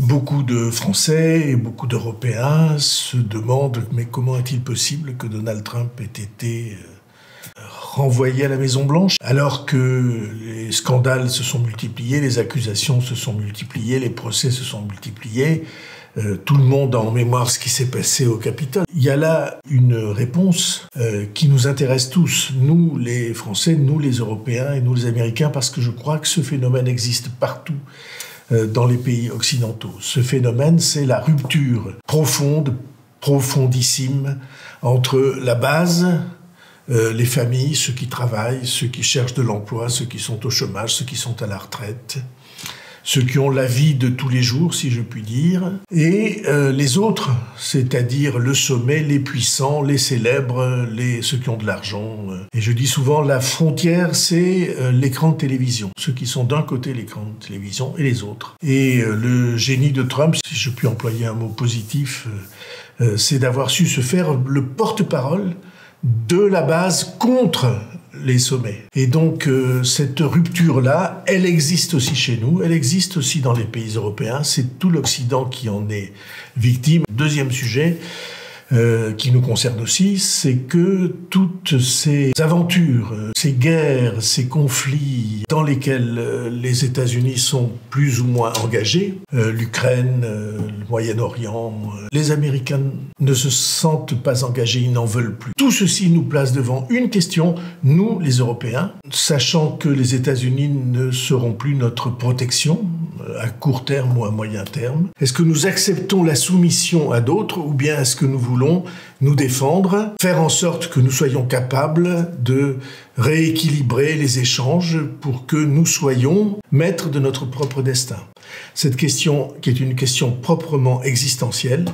Beaucoup de Français et beaucoup d'Européens se demandent mais comment est-il possible que Donald Trump ait été euh, renvoyé à la Maison Blanche alors que les scandales se sont multipliés, les accusations se sont multipliées, les procès se sont multipliés. Euh, tout le monde a en mémoire ce qui s'est passé au Capitole. Il y a là une réponse euh, qui nous intéresse tous, nous les Français, nous les Européens et nous les Américains, parce que je crois que ce phénomène existe partout dans les pays occidentaux. Ce phénomène, c'est la rupture profonde, profondissime entre la base, les familles, ceux qui travaillent, ceux qui cherchent de l'emploi, ceux qui sont au chômage, ceux qui sont à la retraite, ceux qui ont la vie de tous les jours, si je puis dire, et euh, les autres, c'est-à-dire le sommet, les puissants, les célèbres, les, ceux qui ont de l'argent. Et je dis souvent, la frontière, c'est euh, l'écran de télévision, ceux qui sont d'un côté l'écran de télévision et les autres. Et euh, le génie de Trump, si je puis employer un mot positif, c'est d'avoir su se faire le porte-parole de la base contre les sommets. Et donc euh, cette rupture-là, elle existe aussi chez nous, elle existe aussi dans les pays européens, c'est tout l'Occident qui en est victime. Deuxième sujet, euh, qui nous concerne aussi, c'est que toutes ces aventures, ces guerres, ces conflits dans lesquels euh, les États-Unis sont plus ou moins engagés, euh, l'Ukraine, le Moyen-Orient, les Américains ne se sentent pas engagés, ils n'en veulent plus. Tout ceci nous place devant une question, nous les Européens, sachant que les États-Unis ne seront plus notre protection, à court terme ou à moyen terme Est-ce que nous acceptons la soumission à d'autres ou bien est-ce que nous nous défendre, faire en sorte que nous soyons capables de rééquilibrer les échanges pour que nous soyons maîtres de notre propre destin Cette question, qui est une question proprement existentielle,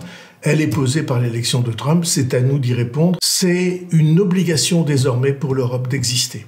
elle est posée par l'élection de Trump, c'est à nous d'y répondre. C'est une obligation désormais pour l'Europe d'exister.